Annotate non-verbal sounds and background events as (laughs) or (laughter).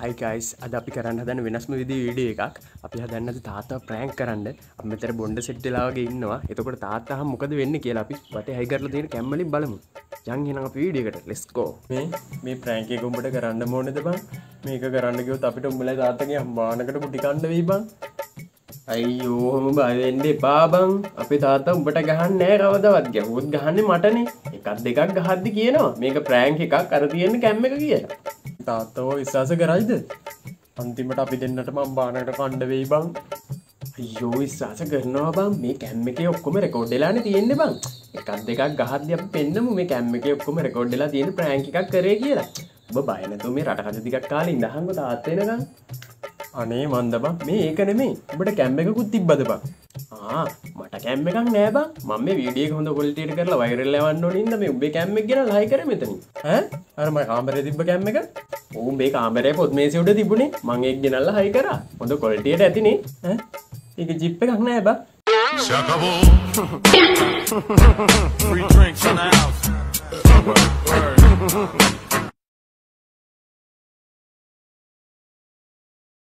හයිකයිස් අද අපි කරන්න හදන වෙනස්ම විදි වීඩිය එකක්. අපි හදන්නද තාතා ප්‍රෑන්ක් කරන්න. අමතර බොන්ඩ සෙට්ටලාගේ ඉන්නවා. එතකොට තාත්තහ මොකද වෙන්න කියලා අපි වට හයිකරල තියෙන කැම්මලින් බලමු. යංහෙන පීඩියකට ලෙස්කෝ මේ මේ ප්‍රෑන්කේ ගොම්බට කරන්න මෝනද බං? මේක කරන්නකයොත් අපිට උඹල තාත්තගේ අම්බානකට පුටිකණ්ඩ වී බං. අයියෝහම බයවෙන්ඩ පාබං අපි තාත උඹට ගහන්න නෑ කවදවත් ගැහුත් ගහන්න මටනේ. එකක් දෙකක් ගහද්දි කියනවා. මේක ප්‍රෑන්ක එකක් අර තියෙන කැම්ම එක කියලා තාත්තෝ විශ්වාස කරයිද? අන්තිමට අපි දෙන්නටම අම්බානට කණ්ඩ වෙයි බං. අයෝ විශ්වාස කරනවා බං. මේ කැම්ම එක ඔක්කොම රෙකෝඩ්ඩලාන තියෙන්නේ බං. එකක් දෙකක් ගහද්‍ය පෙන්න්නම මේ කැම්ම එක ඔක්කොම රෙකෝඩ්ඩලා තියෙන ප්‍රෑන්ක එකක් කරේ කියලා. ඔබ බයනතු මේ රටකද දිකක් කාලින් දහංග තාත්තෙනකම් අනේ මන්දබ මේ ඒක නෙමේ ඔබට කැම්ම එකකුත් තිබ්බද බං? මට කැම්ම එකක් නෑබ ම විඩිය හොඳ කොල්ටට කරලා වෛරල්ලවන්න නින්ද මේ උබේ කැම්ම ගෙන ලයි කර මෙතන අරම කාමර තිබ්බ කැම්ම එක? ඕබේ කාමරය පොත් මේ සිවුට තිබුණේ. මංගෙක් ගෙනල්ල හයි කර. හොඳ කොල්ටියට ඇතිනේ. ඒක ජිප්ප එකක් නෑ බා. (laughs) Free